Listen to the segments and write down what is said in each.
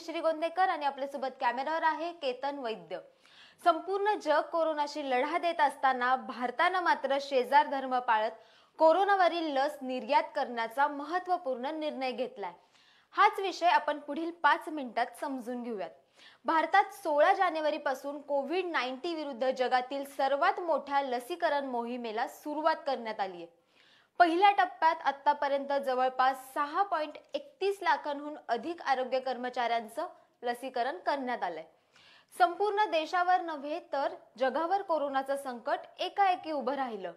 श्रीगोंदेकर आणि आपल्यासोबत कॅमेरावर आहे केतन वैद्य. संपूर्ण जग कोरोनाशी लढा देत असताना भारतानं मात्र शेजार धर्म पाळत कोरोनावरील लस निर्यात करण्याचा महत्त्वपूर्ण निर्णय घेतलाय. हाच विषय आपण पुढील पाच मिनिटात समजून घेऊयात. भारतात सोळा जानेवारी पासून कोविड नाईन्टी विरुद्ध जगातील सर्वात मोठ्या लसीकरण मोहिमेला सुरुवात करण्यात आली आहे पहिल्या टप्प्यात आतापर्यंत जवळपास सहा पॉईंट एकतीस लाखांहून अधिक आरोग्य कर्मचाऱ्यांचं लसीकरण करण्यात आलंय. संपूर्ण देशावर नव्हे तर जगावर कोरोनाचं संकट एकाएकी उभं राहिलं.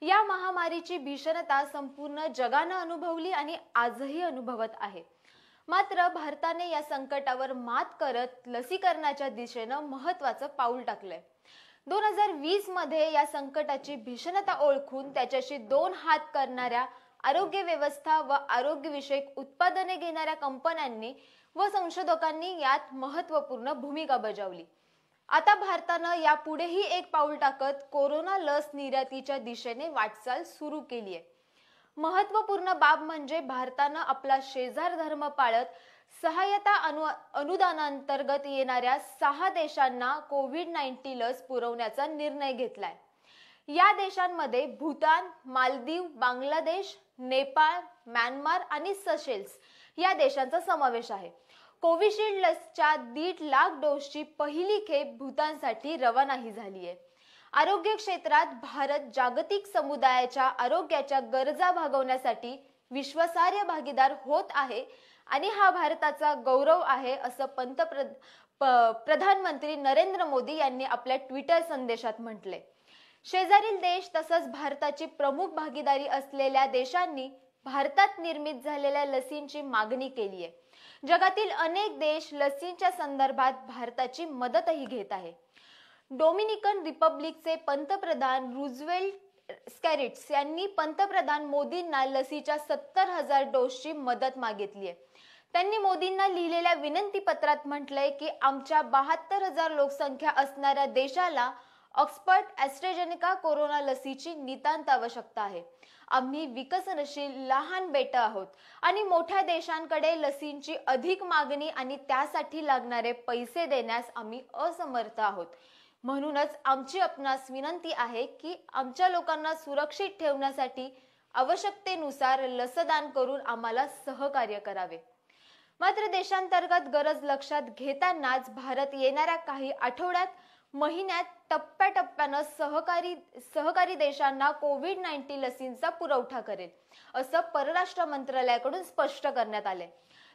या महामारीची भीषणता संपूर्ण जगानं अनुभवली आणि आजही अनुभवत आहे. मात्र भारताने या संकटावर मात करत लसीकरणाच्या दिशेनं महत्वाचं पाऊल टाकलंय. दोन हजार वीसमध्ये या संकटाची भीषणता ओळखून त्याच्याशी दोन हात करणाऱ्या आरोग्य व्यवस्था व आरोग्यविषयक उत्पादने घेणाऱ्या कंपन्यांनी व संशोधकांनी यात महत्त्वपूर्ण भूमिका बजावली. आता भारतानं यापुढेही एक पाऊल टाकत कोरोना लस निर्यातीच्या दिशेने वाटचाल सुरू केली आहे महत्त्वपूर्ण बाब म्हणजे भारतानं आपला शेजार धर्म पाळत सहायता अनु अनुदानांतर्गत येणाऱ्या सहा देशांना कोविड नाईन्टीन लस पुरवण्याचा निर्णय घेतलाय. या देशांमध्ये भूतान मालदीव बांगलादेश नेपाळ म्यानमार आणि सशेल्स या देशांचा समावेश आहे. कोविशिल्ड लसच्या दीड लाख डोसची पहिली खेप भूतानसाठी रवानाही झाली आहे आरोग्य क्षेत्रात भारत जागतिक समुदायाच्या आरोग्याच्या गरजा भागवण्यासाठी विश्वासार्ह भागीदार होत आहे आणि हा भारताचा गौरव आहे असं पंतप्रधान प्रधानमंत्री नरेंद्र मोदी यांनी आपल्या ट्विटर संदेशात म्हटले शेजारील देश तसंच भारताची प्रमुख भागीदारी असलेल्या देशांनी भारतात निर्मित झालेल्या लसींची मागणी केली आहे जगातील अनेक देश लसींच्या संदर्भात भारताची मदतही घेत आहे. डोमिनिकन रिपब्लिकचे पंतप्रधान रुझवेल्ट स्कॅरिट्स यांनी पंतप्रधान मोदींना लसीच्या सत्तर हजार डोसची मदत मागितली आहे त्यांनी मोदींना लिहिलेल्या विनंती पत्रात म्हटलंय की आमच्या बहात्तर हजार लोकसंख्या असणाऱ्या देशाला ऑक्सफर्ड ॲस्ट्रेजेनिका कोरोना लसीची नितांत आवश्यकता आहे. आम्ही विकसनशील लहान बेट आहोत आणि मोठ्या देशांकडे लसींची अधिक मागणी आणि त्यासाठी लागणारे पैसे देण्यास आम्ही असमर्थ आहोत. म्हणूनच आमची आपणास विनंती आहे की आमच्या लोकांना सुरक्षित ठेवण्यासाठी आवश्यकतेनुसार लसदान करून आम्हाला सहकार्य करावे. मात्र देशांतर्गत गरज लक्षात घेतानाच भारत येणाऱ्या काही आठवड्यात महिन्यात टप्प्याटप्प्यानं सहकारी सहकारी देशांना कोविड नाईन्टीन लसींचा पुरवठा करेल असं परराष्ट्र मंत्रालयाकडून स्पष्ट करण्यात आले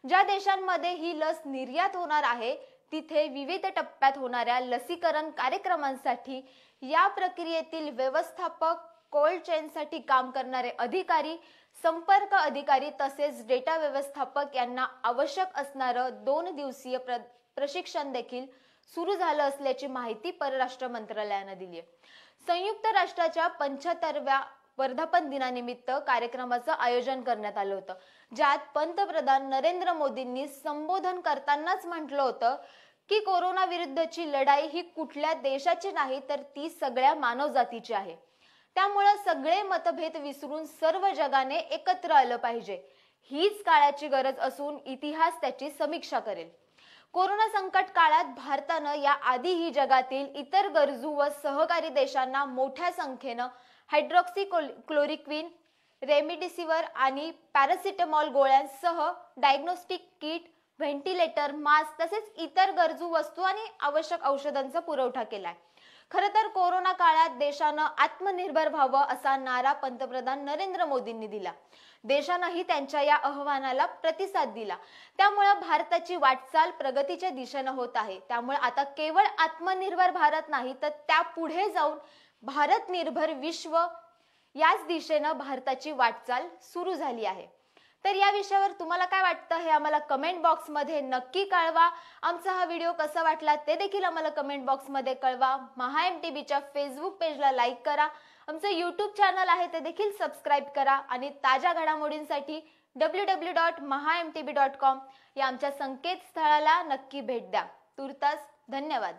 ज्या देशांमध्ये ही लस निर्यात होणार आहे तिथे विविध टप्प्यात होणाऱ्या लसीकरण कार्यक्रमांसाठी या प्रक्रियेतील व्यवस्थापक कोल्ड चेनसाठी काम करणारे अधिकारी संपर्क अधिकारी तसेच डेटा व्यवस्थापक यांना आवश्यक असणारं दोन दिवसीय प्र प्रशिक्षण देखील सुरू झालं असल्याची माहिती परराष्ट्र मंत्रालयानं दिली आहे संयुक्त राष्ट्राच्या पंच्याहत्तरव्या वर्धापन दिनानिमित्त कार्यक्रमाचं आयोजन करण्यात आलं होतं. ज्यात पंतप्रधान नरेंद्र मोदींनी संबोधन करतानाच म्हटलं होतं की कोरोना विरुद्धची लढाई ही कुठल्या देशाची नाही तर ती सगळ्या मानवजातीची आहे. त्यामुळं सगळे मतभेद विसरून सर्व जगाने एकत्र आलं पाहिजे. हीच काळाची गरज असून इतिहास त्याची समीक्षा करेल. कोरोना संकट काळात भारतानं या आधीही जगातील इतर गरजू व सहकारी देशांना मोठ्या संख्येनं हायड्रॉक्सी क्लोरिक्विन रेमिडिसिवर आणि पॅरासिटामॉल गोळ्यांसह डायग्नोस्टिक किट व्हेंटिलेटर मास्क तसेच इतर गरजू वस्तू आणि आवश्यक औषधांचा पुरवठा केलाय. खर तर कोरोना काळात देशानं आत्मनिर्भर व्हावं असा नारा पंतप्रधान नरेंद्र मोदींनी दिला. देशानंही त्यांच्या या अहवानाला प्रतिसाद दिला. त्यामुळे भारताची वाटचाल प्रगतीच्या दिशेनं होत आहे. त्यामुळे आता केवळ आत्मनिर्भर भारत नाही तर त्या पुढे जाऊन भारत निर्भर विश्व याच दिशेनं भारताची वाटचाल सुरू झाली आहे. तर या विषयावर तुम्हाला काय वाटतं हे आम्हाला कमेंट बॉक्समध्ये नक्की कळवा. आमचा हा व्हिडिओ कसा वाटला ते देखील आम्हाला कमेंट बॉक्समध्ये कळवा. महा एम टी बीच्या फेसबुक पेजला लाईक करा. आमचं यूट्यूब चॅनल आहे ते देखील सबस्क्राईब करा आणि ताज्या घडामोडींसाठी W W dot Maha M T B dot com या आमच्या संकेतस्थळाला नक्की भेट द्या. तुर्तास धन्यवाद.